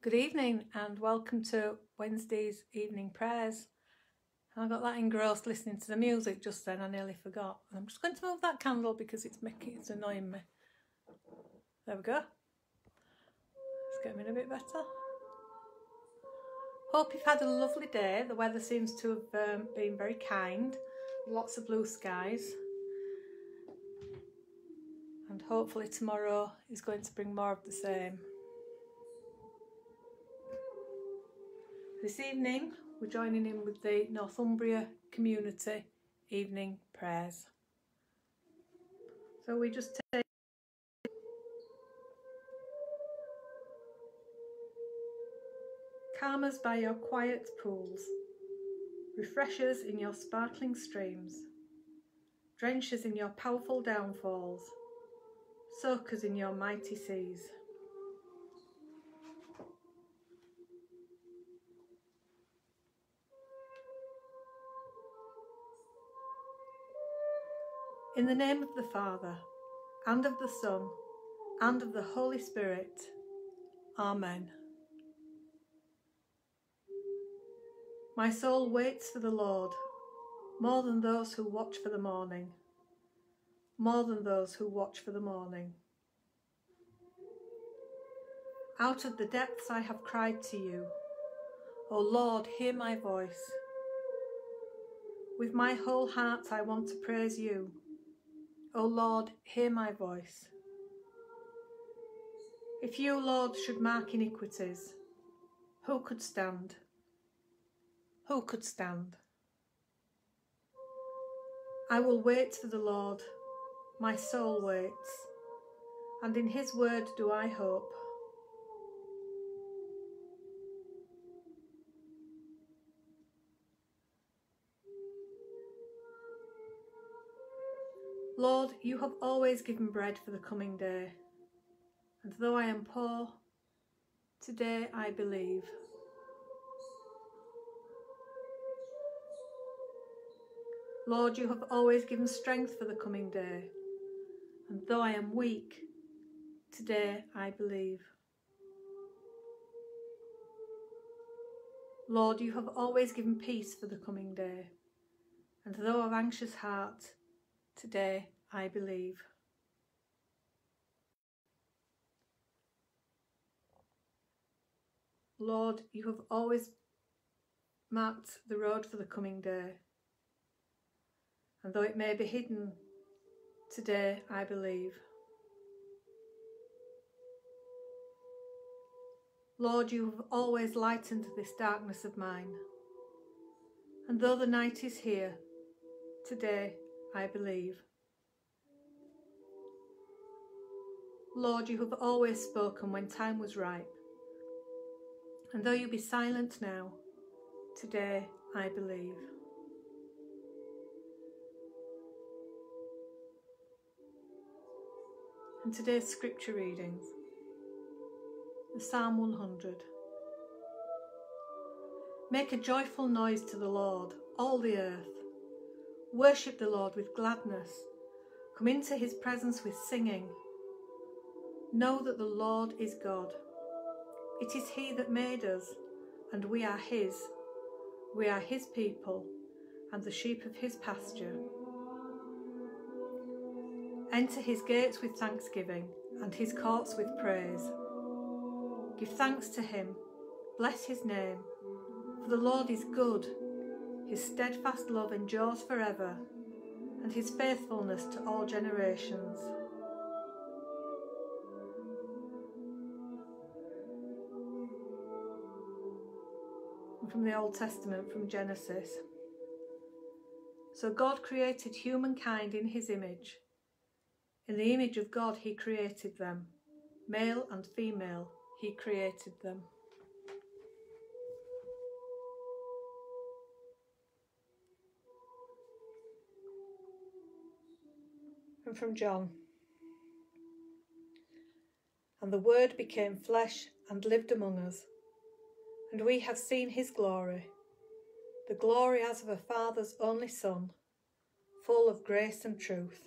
Good evening and welcome to Wednesday's evening prayers. I got that engrossed listening to the music just then, I nearly forgot. I'm just going to move that candle because it's making it's annoying me. There we go. It's getting a bit better. Hope you've had a lovely day. The weather seems to have um, been very kind. Lots of blue skies. And hopefully tomorrow is going to bring more of the same. This evening we're joining in with the Northumbria Community Evening Prayers. So we just take Calm us by your quiet pools, refresh us in your sparkling streams, drench us in your powerful downfalls, soak us in your mighty seas. In the name of the Father, and of the Son, and of the Holy Spirit. Amen. My soul waits for the Lord, more than those who watch for the morning, more than those who watch for the morning. Out of the depths I have cried to you. O Lord, hear my voice. With my whole heart I want to praise you. O Lord, hear my voice. If you, Lord, should mark iniquities, who could stand? Who could stand? I will wait for the Lord, my soul waits, and in his word do I hope. Lord, you have always given bread for the coming day, and though I am poor, today I believe. Lord, you have always given strength for the coming day, and though I am weak, today I believe. Lord, you have always given peace for the coming day, and though of anxious heart, Today I believe. Lord, you have always marked the road for the coming day. And though it may be hidden, today I believe. Lord, you have always lightened this darkness of mine. And though the night is here, today I believe. Lord, you have always spoken when time was ripe. And though you be silent now, today I believe. And today's scripture readings, Psalm 100. Make a joyful noise to the Lord, all the earth. Worship the Lord with gladness. Come into his presence with singing. Know that the Lord is God. It is he that made us, and we are his. We are his people, and the sheep of his pasture. Enter his gates with thanksgiving, and his courts with praise. Give thanks to him, bless his name, for the Lord is good his steadfast love endures forever, and his faithfulness to all generations. from the Old Testament, from Genesis. So God created humankind in his image. In the image of God he created them. Male and female he created them. And from John. And the Word became flesh and lived among us, and we have seen his glory, the glory as of a Father's only Son, full of grace and truth.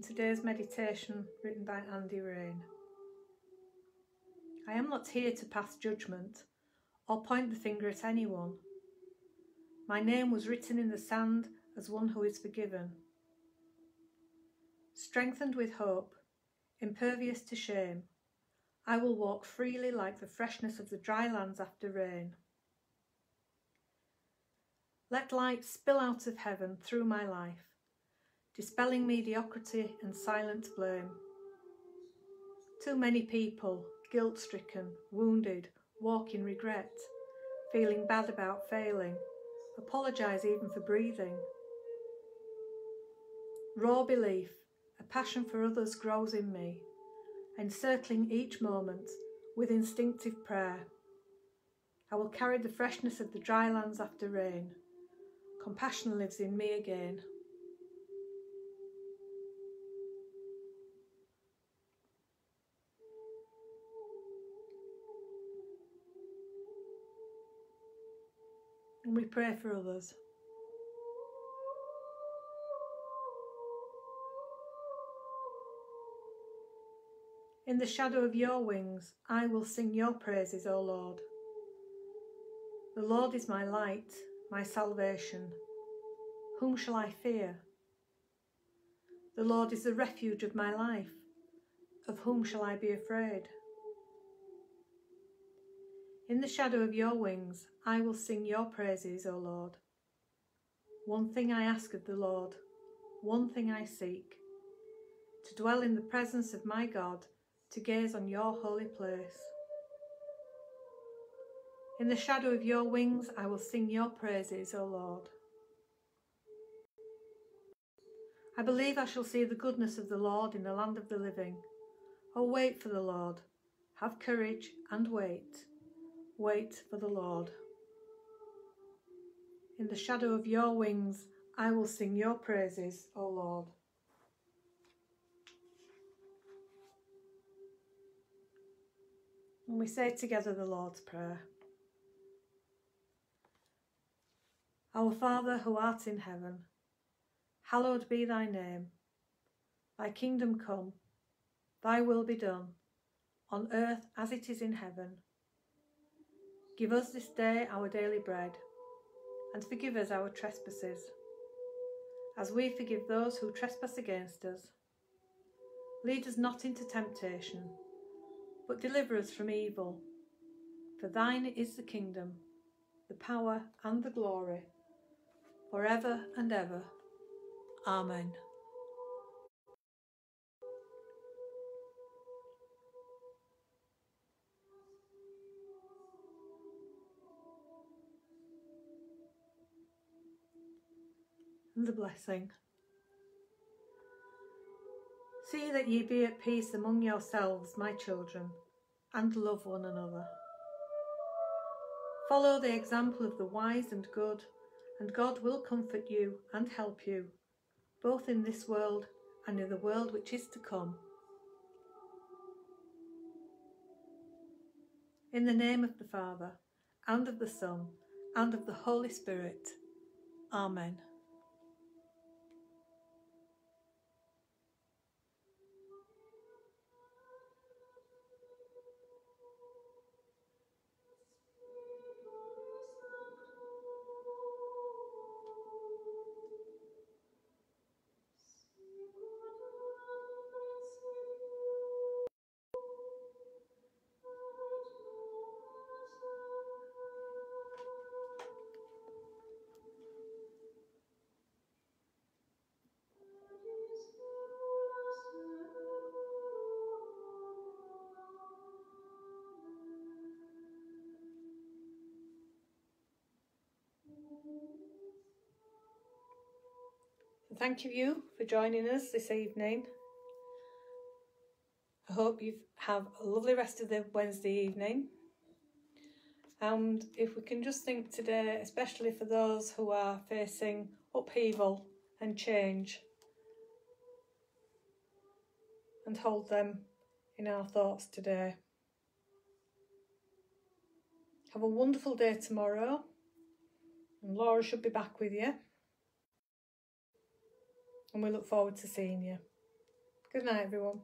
And today's meditation written by Andy Raine. I am not here to pass judgment or point the finger at anyone. My name was written in the sand as one who is forgiven. Strengthened with hope, impervious to shame, I will walk freely like the freshness of the dry lands after rain. Let light spill out of heaven through my life, dispelling mediocrity and silent blame. Too many people, guilt stricken, wounded, walk in regret, feeling bad about failing, apologise even for breathing. Raw belief, a passion for others grows in me, encircling each moment with instinctive prayer. I will carry the freshness of the dry lands after rain. Compassion lives in me again. And we pray for others. In the shadow of your wings, I will sing your praises, O Lord. The Lord is my light, my salvation. Whom shall I fear? The Lord is the refuge of my life. Of whom shall I be afraid? In the shadow of your wings, I will sing your praises, O Lord. One thing I ask of the Lord, one thing I seek, to dwell in the presence of my God, to gaze on your holy place. In the shadow of your wings, I will sing your praises, O Lord. I believe I shall see the goodness of the Lord in the land of the living. Oh, wait for the Lord. Have courage and wait. Wait for the Lord. In the shadow of your wings, I will sing your praises, O Lord. And we say together the Lord's Prayer. Our Father who art in heaven, hallowed be thy name. Thy kingdom come, thy will be done, on earth as it is in heaven. Give us this day our daily bread, and forgive us our trespasses, as we forgive those who trespass against us. Lead us not into temptation, but deliver us from evil. For thine is the kingdom, the power, and the glory, for ever and ever. Amen. The blessing. See that ye be at peace among yourselves, my children, and love one another. Follow the example of the wise and good, and God will comfort you and help you, both in this world and in the world which is to come. In the name of the Father, and of the Son, and of the Holy Spirit. Amen. Thank you for joining us this evening. I hope you have a lovely rest of the Wednesday evening. And if we can just think today, especially for those who are facing upheaval and change, and hold them in our thoughts today. Have a wonderful day tomorrow, and Laura should be back with you and we look forward to seeing you. Good night, everyone.